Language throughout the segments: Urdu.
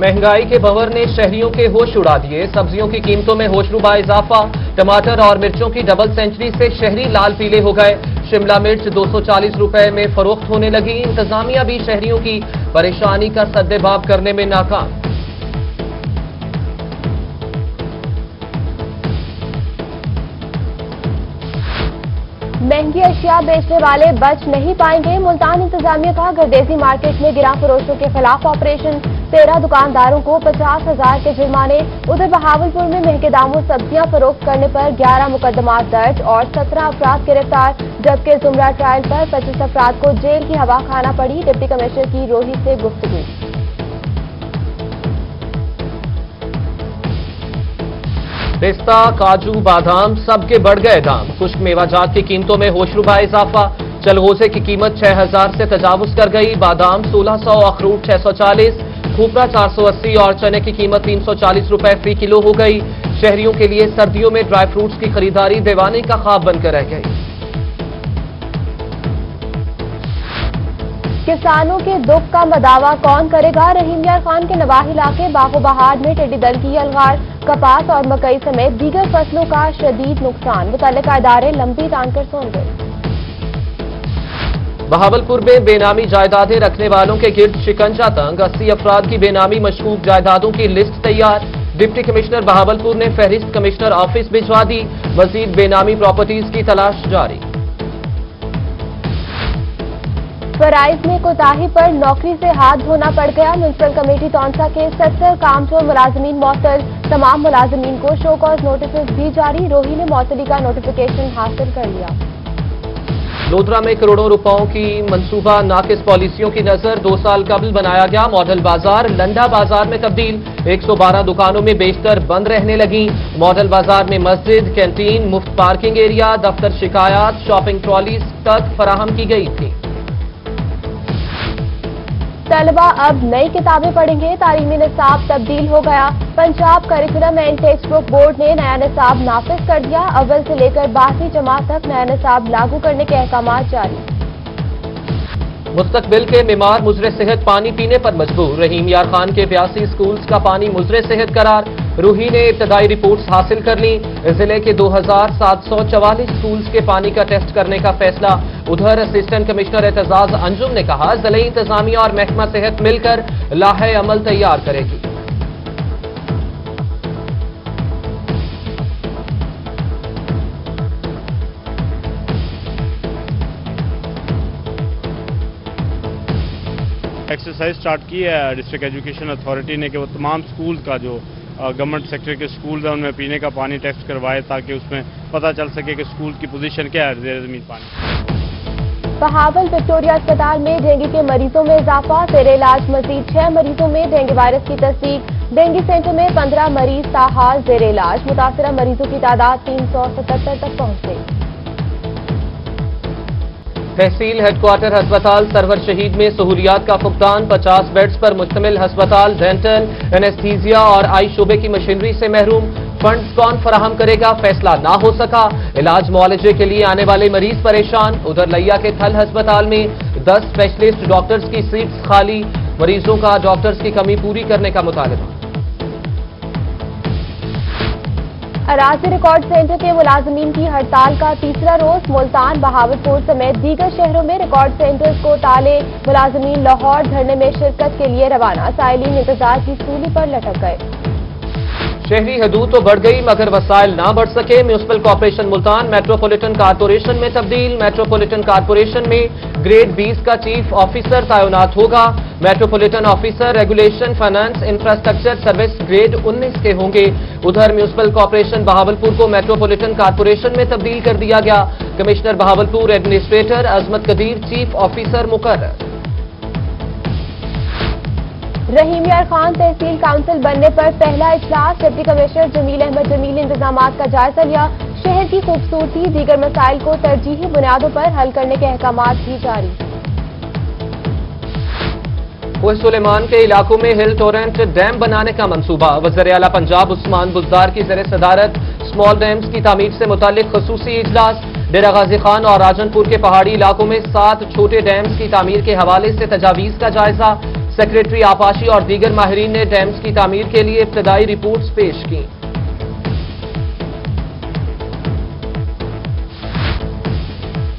مہنگائی کے بور نے شہریوں کے ہوش اڑا دیے۔ سبزیوں کی قیمتوں میں ہوش روبا اضافہ۔ ٹماٹر اور مرچوں کی ڈبل سینچری سے شہری لال پیلے ہو گئے۔ شملہ مرچ دو سو چالیس روپے میں فروخت ہونے لگی۔ انتظامیہ بھی شہریوں کی پریشانی کا سدے باب کرنے میں ناکام۔ مہنگی اشیاء بیچنے والے بچ نہیں پائیں گے۔ ملتان انتظامیہ کا گردیزی مارکیٹ میں گرا فروشوں کے خلاف آپریشن۔ تیرہ دکانداروں کو پچاس ہزار کے جرمانے، ادھر بہاول پور میں مہکے داموں سبزیاں فروخت کرنے پر گیارہ مقدمات درج اور سترہ افراد گرفتار، جبکہ زمرہ ٹرائل پر پچیس افراد کو جیل کی ہوا کھانا پڑی، ڈپٹی کمشنر کی روہی سے گفتگو۔ پستہ، کاجو، بادام سب کے بڑھ گئے دام۔ خشک میوہ جات کی قیمتوں میں ہوش ربا اضافہ۔ چلغوزے کی قیمت چھ ہزار سے تجاوز کر گئی۔ بادام سولہ سو، اخروٹ چھ سو چالیس۔ بھوپنا چار سو اسی اور چنے کی قیمت تین سو چالیس روپے فی کلو ہو گئی۔ شہریوں کے لیے سردیوں میں ڈرائی فروٹس کی خریداری دیوانے کا خواب بن کر رہ گئی۔ کسانوں کے دکھ کا مداوہ کون کرے گا؟ رحیم یار خان کے نواہ علاقے باغ و بہار میں ٹڈی دل کی الغار، کپاس اور مکئی سمیت دیگر فصلوں کا شدید نقصان۔ متعلقہ ادارے لمبی تان کر سون گئے۔ بہاولپور میں بے نامی جائیدادیں رکھنے والوں کے گرد شکنجہ تنگ، اسی افراد کی بے نامی مشکوک جائیدادوں کی لسٹ تیار۔ ڈپٹی کمشنر بہاولپور نے فہرست کمشنر آفس بھجوا دی۔ مزید بے نامی پراپرٹیز کی تلاش جاری۔ فرائض میں کوتاہی پر نوکری سے ہاتھ دھونا پڑ گیا۔ میونسپل کمیٹی تونسا کے ستر کام چور ملازمین موتل تمام ملازمین کو شو کاز نوٹسز بھی جاری۔ روہی نے معطلی کا نوٹیفیکیشن حاصل کر لیا۔ لودرا میں کروڑوں روپوں کی منصوبہ ناقص پالیسیوں کی نظر دو سال قبل بنایا گیا۔ ماڈل بازار، لنڈا بازار میں تبدیل۔ ایک سو بارہ دکانوں میں بیشتر بند رہنے لگیں ماڈل بازار میں مسجد، کینٹین، مفت پارکنگ ایریا، دفتر شکایات، شاپنگ ٹرالیز تک فراہم کی گئی تھی طلبہ اب نئی کتابیں پڑھیں گے۔ تعلیمی نصاب تبدیل ہو گیا۔ Punjab curriculum and text book board نے نیا نصاب نافذ کر دیا۔ اول سے لے کر بارہویں جماعت تک نیا نصاب لاگو کرنے کے احکامات جاری۔ مستقبل کے بیمار مضر صحت پانی پینے پر مجبور۔ رحیم یار خان کے بیاسی سکولز کا پانی مضر صحت قرار۔ روحی نے ابتدائی ریپورٹس حاصل کر لی۔ ضلع کے دو ہزار سات سو چوالیس سکولز کے پانی کا ٹیسٹ کرنے کا فیصلہ۔ ادھر اسسٹنٹ کمشنر اعتزاز انجم نے کہا، ضلعی انتظامیہ اور محکمہ صحت مل کر لاہ عمل تیار کرے گی۔ ایکسرسائز سٹارٹ کی ہے۔ ڈسٹرکٹ ایجوکیشن اتھارٹی نے کہ وہ تمام سکولز کا جو گورنمنٹ سیکٹر کے سکولز ہیں، ان میں پینے کا پانی ٹیسٹ کروائے تاکہ اس میں پتہ چل سکے کہ سکول کی پوزیشن کیا ہے، زیر زمین پانی۔ بہاول وکٹوریا اسپتال میں ڈینگی کے مریضوں میں اضافہ، زیر علاج مزید چھ مریضوں میں ڈینگی وائرس کی تصدیق۔ ڈینگی سینٹر میں پندرہ مریض تاحال زیر علاج، متاثرہ مریضوں کی تعداد تین سو ستہتر تک پہنچ گئی۔ تحصیل ہیڈ کوارٹر ہسپتال سرور شہید میں سہولیات کا فقدان، پچاس بیڈز پر مشتمل ہسپتال ڈینٹل انیستھیزیا اور آئی شعبے کی مشینری سے محروم۔ فنڈز کون فراہم کرے گا، فیصلہ نہ ہو سکا۔ علاج معالجے کے لیے آنے والے مریض پریشان۔ ادھر لیا کے تھل ہسپتال میں دس اسپیشلسٹ ڈاکٹرز کی سیٹس خالی۔ مریضوں کا ڈاکٹرز کی کمی پوری کرنے کا مطالبہ۔ اراضی ریکارڈ سینٹر کے ملازمین کی ہڑتال کا تیسرا روز ملتان بہاوت پور سمیت دیگر شہروں میں ریکارڈ سینٹر کو تالے ملازمین لاہور دھرنے میں شرکت کے لیے روانہ سائلین انتظار کی سولی پر لٹک گئے۔ شہری حدود تو بڑھ گئی، مگر وسائل نہ بڑھ سکے۔ Municipal corporation Multan, metropolitan corporation میں تبدیل۔ میٹروپولیٹن کارپوریشن میں گریڈ بیس کا چیف آفیسر تعینات ہوگا۔ Metropolitan officer, regulation finance infrastructure, service grade انیس کے ہوں گے۔ ادھر میونسپل کارپوریشن بہاولپور کو میٹروپولیٹن کارپوریشن میں تبدیل کر دیا گیا۔ کمشنر بہاولپور، ایڈمنسٹریٹر، عظمت قدیر، چیف آفیسر مقرر۔ رحیم یار خان تحصیل کاؤنسل بننے پر پہلا اجلاس، ڈپٹی کمشنر جمیل احمد جمیل انتظامات کا جائزہ لیا۔ شہر کی خوبصورتی، دیگر مسائل کو ترجیحی بنیادوں پر حل کرنے کے احکامات بھی جاری۔ کوہ سلیمان کے علاقوں میں ہل ٹورنٹ ڈیم بنانے کا منصوبہ۔ وزیر پنجاب عثمان بزدار کی زیر صدارت سمال ڈیمز کی تعمیر سے متعلق خصوصی اجلاس۔ ڈیرا غازی خان اور راجن پور کے پہاڑی علاقوں میں سات چھوٹے ڈیمز کی تعمیر کے حوالے سے تجاویز کا جائزہ۔ سیکریٹری آپاشی اور دیگر ماہرین نے ڈیمز کی تعمیر کے لیے ابتدائی ریپورٹس پیش کی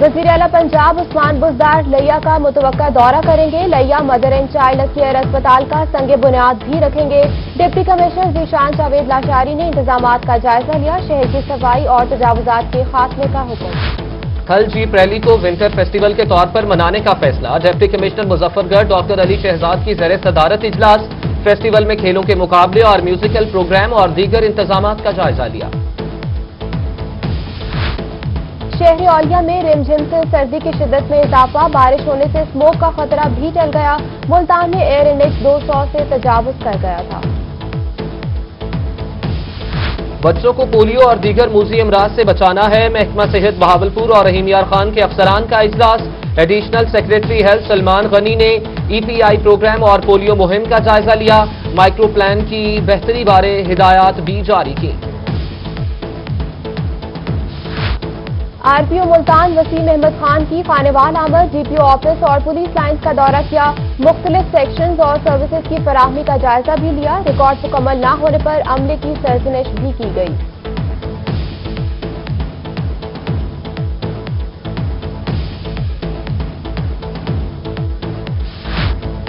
وزیر پنجاب عثمان بزدار لیا کا متوقع دورہ کریں گے۔ لیا مدر اینڈ چائلڈ کیئر اسپتال کا سنگ بنیاد بھی رکھیں گے۔ ڈپٹی کمشنر زیشان جاوید لاشاری نے انتظامات کا جائزہ لیا۔ شہر کی صفائی اور تجاوزات کے خاتمے کا حکم۔ تھل جیپ ریلی کو ونٹر فیسٹیول کے طور پر منانے کا فیصلہ۔ ڈیپٹی کمشنر مظفر گڑھ ڈاکٹر علی شہزاد کی زیر صدارت اجلاس۔ فیسٹیول میں کھیلوں کے مقابلے اور میوزیکل پروگرام اور دیگر انتظامات کا جائزہ لیا۔ شہر اولیا میں ریم جھم سے سردی کی شدت میں اضافہ۔ بارش ہونے سے سموک کا خطرہ بھی چل گیا۔ ملتان میں ایئر انڈیکس دو سو سے تجاوز کر گیا تھا۔ بچوں کو پولیو اور دیگر موزی امراض سے بچانا ہے۔ محکمہ صحت بہاولپور اور رحیم یار خان کے افسران کا اجلاس۔ Additional secretary health Salman Ghani نے ای پی آئی پروگرام اور پولیو مہم کا جائزہ لیا۔ مائکرو پلان کی بہتری بارے ہدایات بھی جاری کی۔ R P O Multan Waseem Ahmad Khan کی خانوان آمد جی پی او آفس اور پولیس لائنز کا دورہ کیا۔ مختلف سیکشنز اور سروسز کی فراہمی کا جائزہ بھی لیا۔ ریکارڈ مکمل نہ ہونے پر عملے کی سرزنش بھی کی گئی۔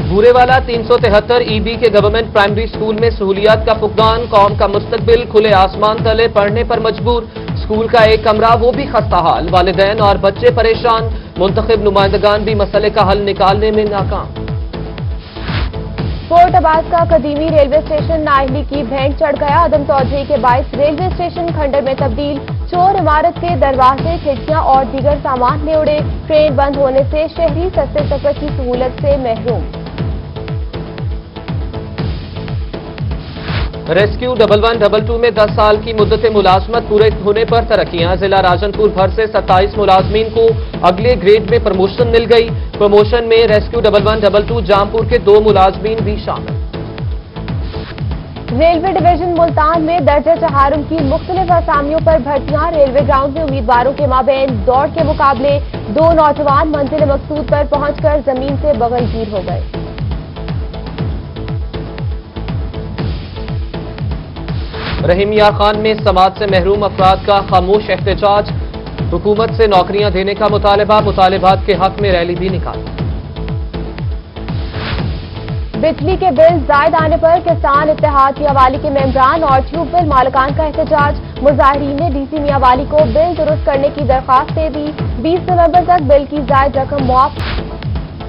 بورے والا تین سو تہتر ای بی کے گورنمنٹ پرائمری اسکول میں سہولیات کا فقدان، قوم کا مستقبل، کھلے آسمان تلے پڑھنے پر مجبور۔ اسکول کا ایک کمرہ، وہ بھی خستہ حال۔ والدین اور بچے پریشان۔ منتخب نمائندگان بھی مسئلے کا حل نکالنے میں ناکام۔ فورٹ عباس کا قدیمی ریلوے اسٹیشن نائلی کی بھینگ چڑھ گیا۔ عدم توجہ کے باعث ریلوے اسٹیشن کھنڈر میں تبدیل۔ چور عمارت کے دروازے، کھڑکیاں اور دیگر سامان لے اڑے۔ ٹرین بند ہونے سے شہری سستے سفر کی سہولت سے محروم۔ Rescue double one double two میں دس سال کی مدت ملازمت پورے ہونے پر ترقیاں ضلع راجن پور بھر سے ستائیس ملازمین کو اگلے گریڈ میں پروموشن مل گئی۔ پروموشن میں rescue double one double two Jampur کے دو ملازمین بھی شامل۔ ریلوے ڈویژن ملتان میں درجہ چہارم کی مختلف آسامیوں پر بھرتیاں ریلوے گراؤنڈ میں امیدواروں کے مابین۔ دوڑ کے مقابلے دو نوجوان منزل مقصود پر پہنچ کر زمین سے بغل گیر ہو گئے۔ رحیم یار خان میں سماعت سے محروم افراد کا خاموش احتجاج حکومت سے نوکریاں دینے کا مطالبہ مطالبات کے حق میں ریلی بھی نکال بجلی کے بل زائد آنے پر کسان اتحاد میاں والی کے ممبران اور ٹیوب ویل مالکان کا احتجاج۔ مظاہرین نے ڈی سی میاوالی کو بل درست کرنے کی درخواست دے دی۔ بیس نومبر تک بل کی زائد رقم معاف۔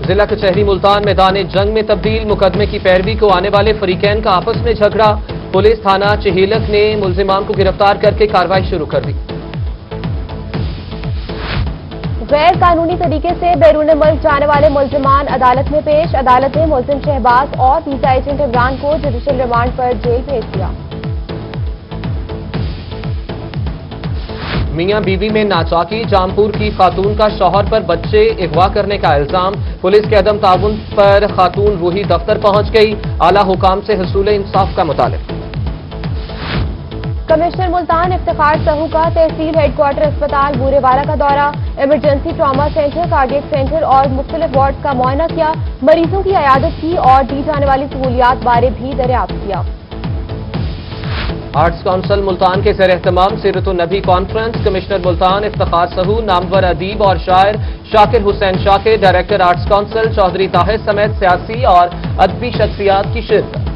ضلع کچہری ملتان میدان جنگ میں تبدیل مقدمے کی پیروی کو آنے والے فریقین کا آپس میں جھگڑا۔ پولیس تھانہ چہیلک نے ملزمان کو گرفتار کر کے کاروائی شروع کر دی۔ غیر قانونی طریقے سے بیرون ملک جانے والے ملزمان عدالت میں پیش عدالت نے ملزم شہباز اور پیزا ایجنٹ عمران کو جوڈیشل ریمانڈ پر جیل بھیج دیا۔ میاں بیوی بی میں ناچاکی جامپور کی خاتون کا شوہر پر بچے اغوا کرنے کا الزام پولیس کے عدم تعاون پر خاتون روحی دفتر پہنچ گئی اعلی حکام سے حصول انصاف کا مطالب کمشنر ملتان افتخار سہو کا تحصیل ہیڈ کوارٹر اسپتال بورے وارہ کا دورہ، emergency trauma centre, cardiac centre اور مختلف وارڈ کا معائنہ کیا۔ مریضوں کی عیادت کی اور دی جانے والی سہولیات بارے بھی دریافت کیا۔ آرٹس کونسل ملتان کے زیر اہتمام سیرت النبی کانفرنس، کمشنر ملتان افتخار سہو، نامور ادیب اور شاعر Shakir Hussain Shakir director arts council, Chaudhry Tahir سمیت سیاسی اور ادبی شخصیات کی شرکت۔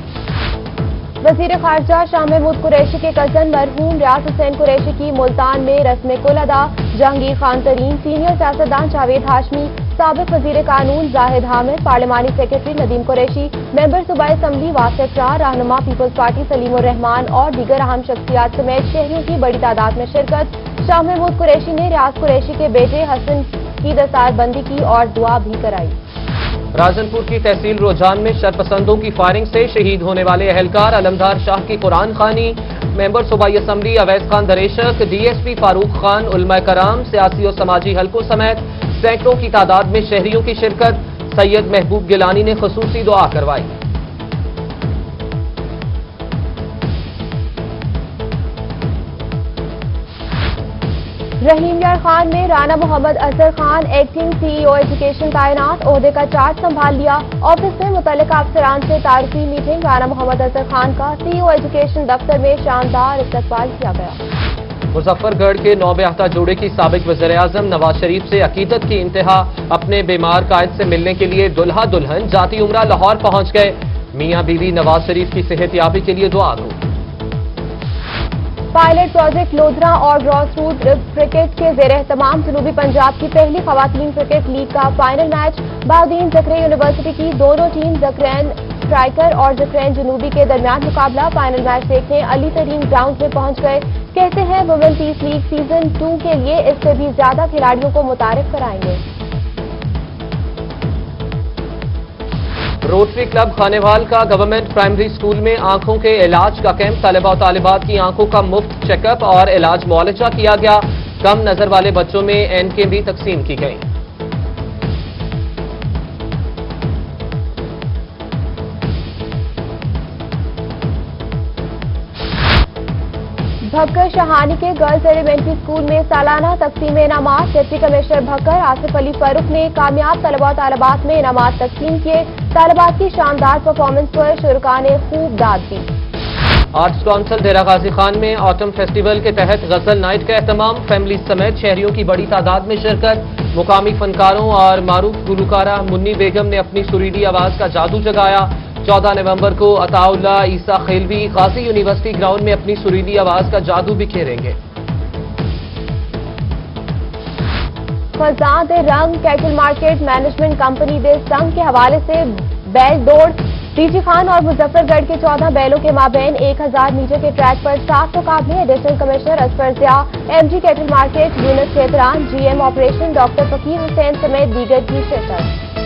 وزیر خارجہ شاہ محمود قریشی کے کزن مرحوم ریاض حسین قریشی کی ملتان میں رسم کل ادا۔ جہانگیر خان ترین سینئر سیاستدان جاوید ہاشمی، سابق وزیر قانون زاہد حامد پارلیمانی سیکرٹری ندیم قریشی، ممبر صوبہ اسمبلی واسف شاہ رہنما پیپلز پارٹی سلیم الرحمان اور دیگر اہم شخصیات سمیت شہریوں کی بڑی تعداد میں شرکت۔ شاہ محمود قریشی نے ریاض قریشی کے بیٹے حسن کی دستار بندی کی اور دعا بھی کرائی۔ راجن پور کی تحصیل روجان میں شرپسندوں کی فائرنگ سے شہید ہونے والے اہلکار علمدار شاہ کی قرآن خانی ممبر صوبائی assembly Awais Khan Dreshak, D S P Farooq Khan, علماء کرام، سیاسی اور سماجی حلقوں سمیت سینکڑوں کی تعداد میں شہریوں کی شرکت۔ سید محبوب گیلانی نے خصوصی دعا کروائی۔ رحیم یار خان میں Rana Muhammad Azhar Khan acting C E O education تعینات، عہدے کا چارج سنبھال لیا۔ آفس میں متعلقہ افسران سے تعارفی میٹنگ رانا محمد اظہر خان کا۔ سی ای او ایجوکیشن دفتر میں شاندار استقبال کیا گیا۔ مظفر گڑھ کے نو بیاہتا جوڑے کی سابق وزیر اعظم نواز شریف سے عقیدت کی انتہا، اپنے بیمار قائد سے ملنے کے لیے دلہا دلہن، جاتی عمرہ لاہور پہنچ گئے۔ میاں بیوی نواز شریف کی صحت یابی کے لیے دعا دو پائلٹ پروجیکٹ لودھرا اور گراس روٹ کرکٹ کے زیر اہتمام جنوبی پنجاب کی پہلی خواتین کرکٹ لیگ کا final match. Bahauddin Zakariya university کی دونوں ٹیم زکرین اسٹرائکر اور زکرین جنوبی کے درمیان مقابلہ فائنل میچ دیکھنے علی ترین گراؤنڈ میں پہنچ گئے۔ کہتے ہیں women peace league season two کے لیے اس سے بھی زیادہ کھلاڑیوں کو متعارف کرائیں گے۔ روٹری کلب خانیوال کا گورنمنٹ پرائمری سکول میں آنکھوں کے علاج کا کیمپ طلبہ و طالبات کی آنکھوں کا مفت چیک اپ اور علاج معالجہ کیا گیا۔ کم نظر والے بچوں میں این کے بھی تقسیم کی گئی۔ بھکر شہانی کے گرلز ایلیمنٹری اسکول میں سالانہ تقسیم انعامات ڈپٹی کمشنر بھکر آصف علی فاروق نے کامیاب طلبہ و طالبات میں انعامات تقسیم کیے۔ طالبات کی شاندار پرفارمنس پر شرکا نے خوب داد دی۔ آرٹس کونسل ڈیرہ غازی خان میں آٹم فیسٹیول کے تحت غزل نائٹ کا اہتمام، فیملی سمیت شہریوں کی بڑی تعداد میں شرکت۔ مقامی فنکاروں اور معروف گلوکارہ منی بیگم نے اپنی سریلی آواز کا جادو جگایا۔ چودہ نومبر کو عطا اللہ عیسیٰ خیلوی غازی یونیورسٹی گراؤنڈ میں اپنی سریلی آواز کا جادو بکھیریں گے۔ فضاں رنگ کیٹل مارکیٹ مینجمنٹ کمپنی دے سنگ کے حوالے سے بیل دوڑ ڈی جی خان اور مظفر گڑھ کے چودہ بیلوں کے مابین ایک ہزار میٹر کے ٹریک پر سات مقابلے additional commissioner Asfar Zia. M G cattle market unit کے دوران جی M operation, doctor Faqir Hussain سمیت دیگر کی شرکت۔